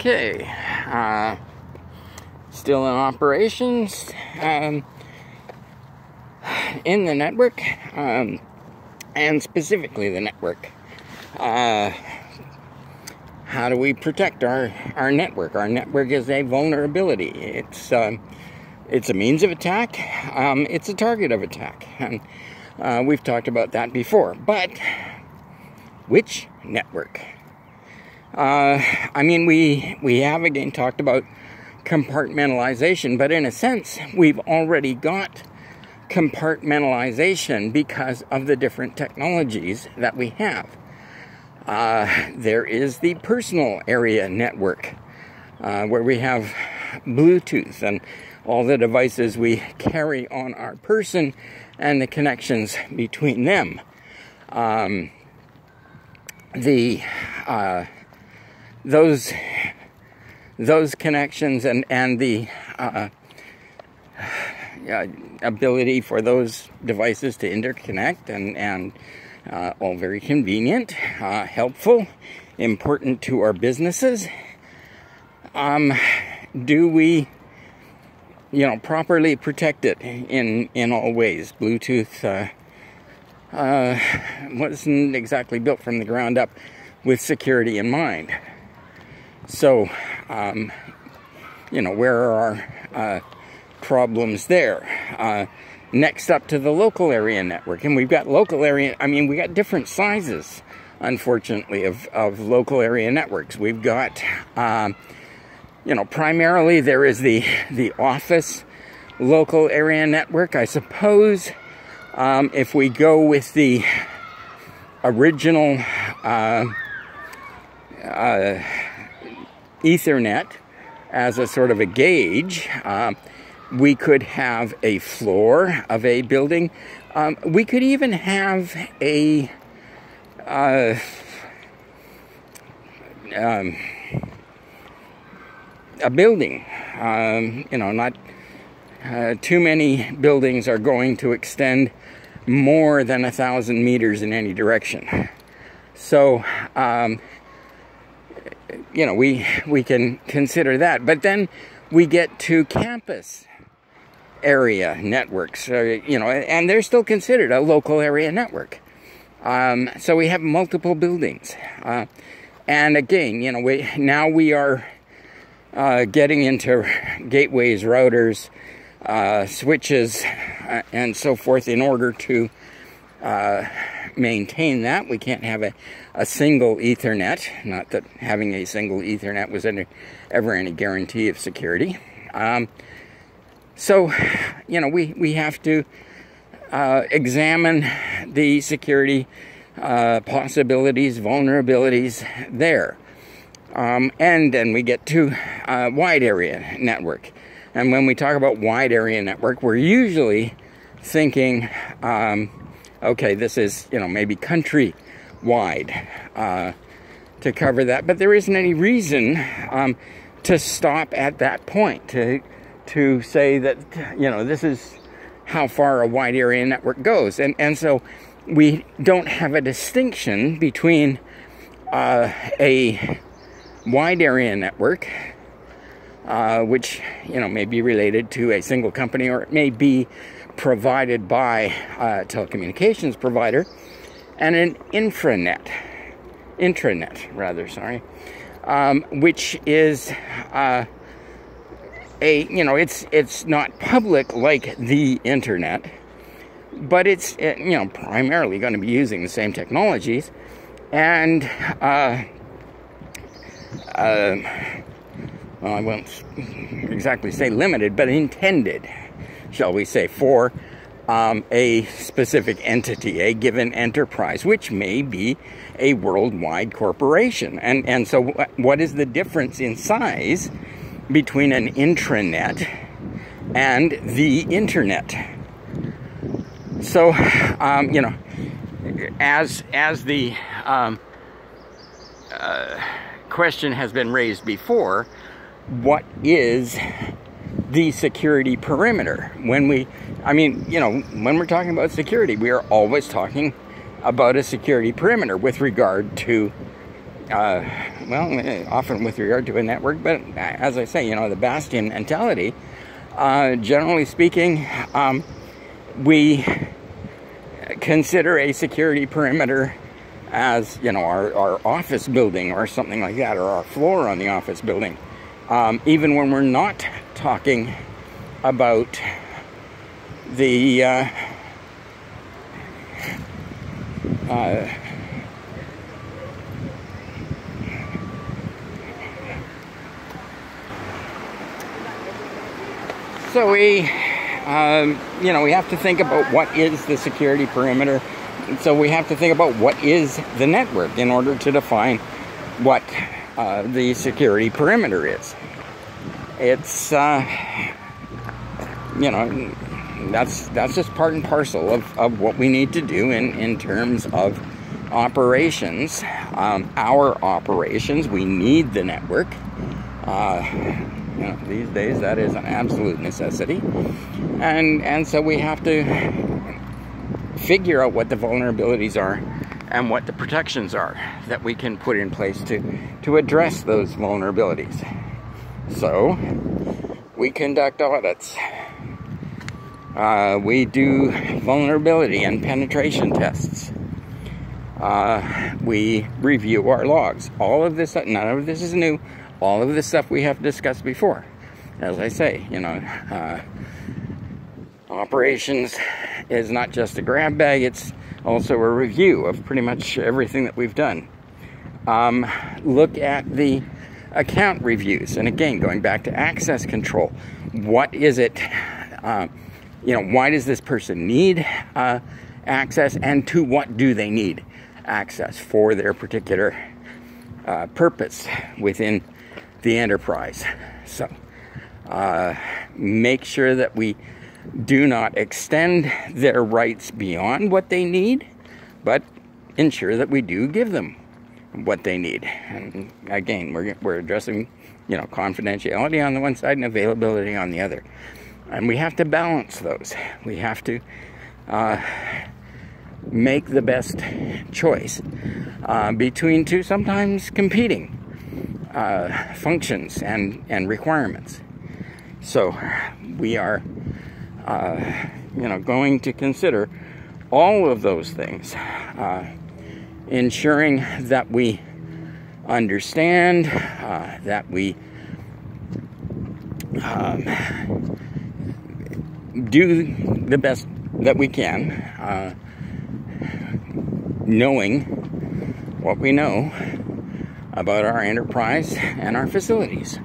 Okay, uh, still in operations um, in the network, um, and specifically the network. Uh, how do we protect our, our network? Our network is a vulnerability. It's um, it's a means of attack. Um, it's a target of attack, and uh, we've talked about that before. But which network? Uh, I mean, we we have again talked about compartmentalization, but in a sense, we've already got compartmentalization because of the different technologies that we have. Uh, there is the personal area network uh, where we have Bluetooth and all the devices we carry on our person and the connections between them. Um, the uh, those those connections and and the uh, uh, ability for those devices to interconnect and and uh, all very convenient, uh, helpful, important to our businesses. Um, do we, you know, properly protect it in in all ways? Bluetooth uh, uh, wasn't exactly built from the ground up with security in mind. So, um, you know, where are our uh, problems there? Uh, next up to the local area network, and we've got local area. I mean, we got different sizes, unfortunately, of of local area networks. We've got, um, you know, primarily there is the the office local area network. I suppose um, if we go with the original. Uh, uh, Ethernet as a sort of a gauge. Um, we could have a floor of a building. Um, we could even have a uh, um, a building. Um, you know, not uh, too many buildings are going to extend more than a thousand meters in any direction. So um, you know, we we can consider that. But then we get to campus area networks, uh, you know, and they're still considered a local area network. Um, so we have multiple buildings, uh, and again, you know, we now we are uh, getting into gateways, routers, uh, switches, uh, and so forth in order to uh, maintain that. We can't have a, a single Ethernet. Not that having a single Ethernet was any, ever any guarantee of security. Um, so, you know, we, we have to uh, examine the security uh, possibilities, vulnerabilities there. Um, and then we get to uh, wide area network. And when we talk about wide area network, we're usually thinking um, okay, this is, you know, maybe country wide uh, to cover that. But there isn't any reason um, to stop at that point, to, to say that, you know, this is how far a wide area network goes. And, and so we don't have a distinction between uh, a wide area network, uh, which, you know, may be related to a single company or it may be provided by a telecommunications provider and an infranet, intranet rather, sorry, um, which is uh, a you know it's it's not public like the internet, but it's you know primarily going to be using the same technologies, and uh, uh, well, I won't exactly say limited, but intended shall we say, for um, a specific entity, a given enterprise, which may be a worldwide corporation. And, and so, what is the difference in size between an intranet and the internet? So, um, you know, as, as the um, uh, question has been raised before, what is the security perimeter. When we, I mean, you know, when we're talking about security, we are always talking about a security perimeter with regard to uh, well, eh, often with regard to a network, but as I say, you know, the bastion mentality, uh, generally speaking, um, we consider a security perimeter as, you know, our, our office building or something like that, or our floor on the office building. Um, even when we're not talking about the uh, uh, so we um, you know we have to think about what is the security perimeter. So we have to think about what is the network in order to define what uh, the security perimeter is it's uh, you know that's that's just part and parcel of, of what we need to do in, in terms of operations. Um, our operations we need the network. Uh, you know, these days that is an absolute necessity. And and so we have to figure out what the vulnerabilities are and what the protections are that we can put in place to to address those vulnerabilities so we conduct audits uh, we do vulnerability and penetration tests. Uh, we review our logs. All of this, none of this is new. All of this stuff we have discussed before. As I say, you know, uh, operations is not just a grab bag, it's also a review of pretty much everything that we've done. Um, look at the account reviews. And again, going back to access control, what is it? Uh, you know, why does this person need uh, access and to what do they need access for their particular uh, purpose within the enterprise. So uh, make sure that we do not extend their rights beyond what they need, but ensure that we do give them what they need. And again, we're, we're addressing, you know, confidentiality on the one side and availability on the other. And we have to balance those. We have to uh, make the best choice uh, between two sometimes competing uh, functions and, and requirements. So we are, uh, you know, going to consider all of those things, uh, ensuring that we understand, uh, that we um, do the best that we can, uh, knowing what we know about our enterprise and our facilities.